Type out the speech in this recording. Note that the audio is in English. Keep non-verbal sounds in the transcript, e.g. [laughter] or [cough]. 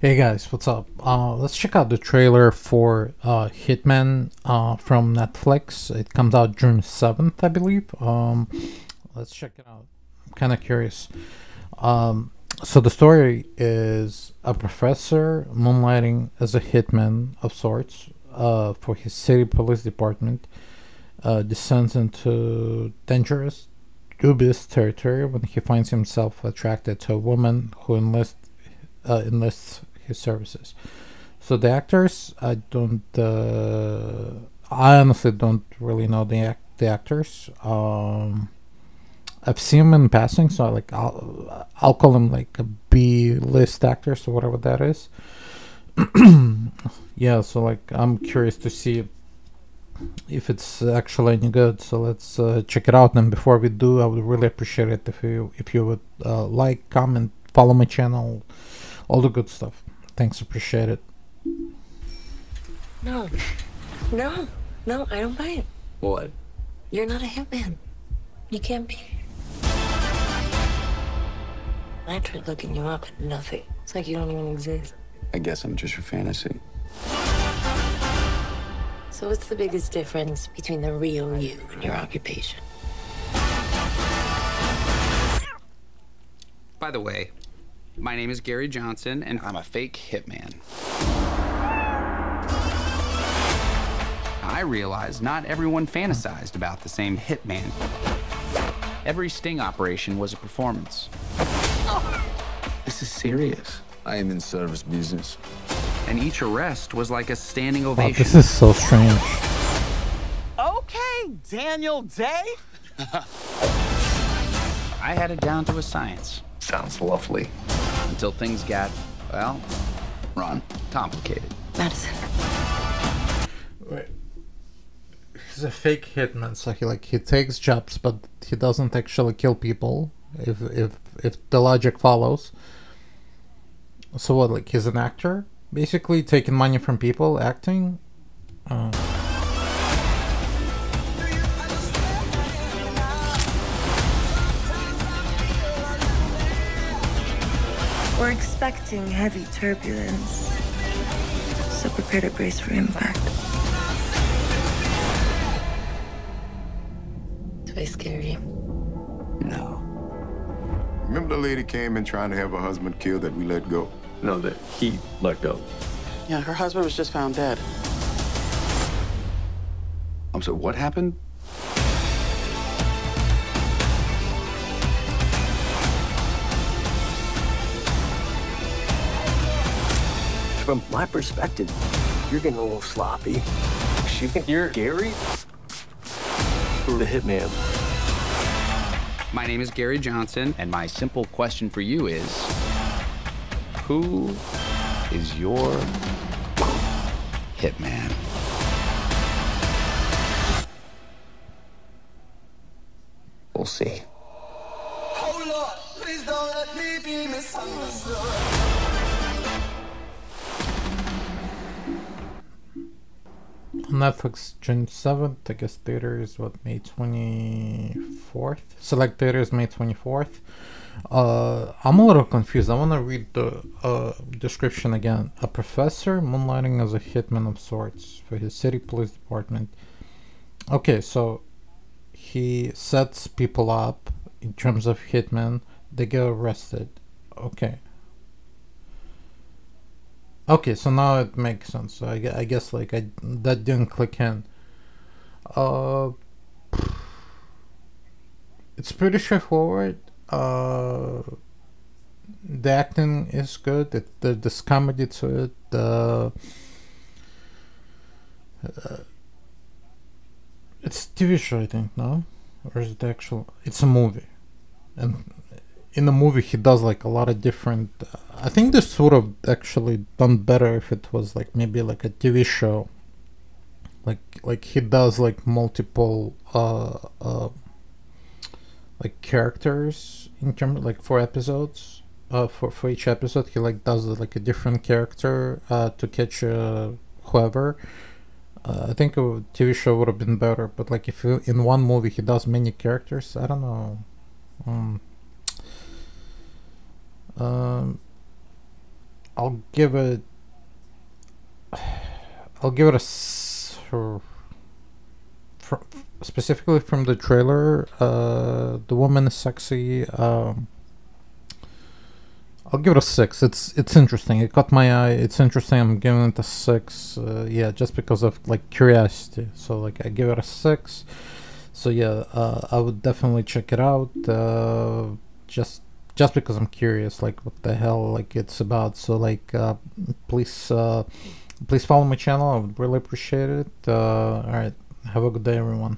Hey guys, what's up? Uh, let's check out the trailer for uh, Hitman uh, from Netflix. It comes out June 7th, I believe. Um, let's check it out. I'm kind of curious. Um, so the story is a professor moonlighting as a hitman of sorts uh, for his city police department uh, descends into dangerous, dubious territory when he finds himself attracted to a woman who enlists uh, enlists his services. So the actors, I don't, uh, I honestly don't really know the act- the actors. Um, I've seen them in passing, so I like I'll I'll call them like a B list actors or whatever that is. [clears throat] yeah, so like I'm curious to see if it's actually any good. So let's uh, check it out. And before we do, I would really appreciate it if you if you would uh, like, comment, follow my channel, all the good stuff. Thanks, appreciate it. No. No. No, I don't buy it. What? You're not a hitman. You can't be. I tried looking you up and nothing. It's like you don't even exist. I guess I'm just your fantasy. So what's the biggest difference between the real you and your occupation? By the way, my name is Gary Johnson, and I'm a fake hitman. I realize not everyone fantasized about the same hitman. Every sting operation was a performance, This is serious. I am in service business. and each arrest was like a standing Wow, ovation. this is so strange. Okay, Daniel Day. [laughs] I had it down to a science Sounds lovely. Until things got, well, Ron. complicated. Madison. Wait. He's a fake hitman, so he like he takes jobs, but he doesn't actually kill people. If if if the logic follows. So what? Like he's an actor, basically taking money from people, acting. Uh, We're expecting heavy turbulence. So prepare to brace for impact. Do I scare you? No. Remember the lady came in trying to have her husband killed that we let go? No, that he let go. Yeah, her husband was just found dead. I'm sorry, what happened? From my perspective, you're getting a little sloppy. You think you're Gary? The hitman. My name is Gary Johnson, and my simple question for you is Who is your hitman? We'll see. Netflix, June seventh. I guess theater is what May twenty fourth. Select theater is May twenty fourth. Uh, I'm a little confused. I want to read the uh, description again. A professor moonlighting as a hitman of sorts for his city police department. Okay, so he sets people up in terms of hitmen. They get arrested. Okay. Okay, so now it makes sense. So I, I guess like I that didn't click in. Uh, it's pretty straightforward. Uh, the acting is good. It, the, there's comedy to it. The uh, it's a TV show, I think. No, or is it actual? It's a movie, and in the movie he does like a lot of different. Uh, I think this would have actually done better if it was like maybe like a TV show. Like like he does like multiple uh uh like characters in terms like four episodes. Uh, for for each episode he like does like a different character uh to catch uh whoever. Uh, I think a TV show would have been better, but like if you, in one movie he does many characters, I don't know. Um, um, I'll give it. I'll give it a. Fr- specifically from the trailer, uh, the woman is sexy. Um, I'll give it a six. It's it's interesting. It caught my eye. It's interesting. I'm giving it a six. Uh, yeah, just because of like curiosity. So like I give it a six. So yeah, uh, I would definitely check it out. Uh, just just because I'm curious, like what the hell like it's about. So like, uh, please uh, please follow my channel. I would really appreciate it. Uh, all right, have a good day, everyone.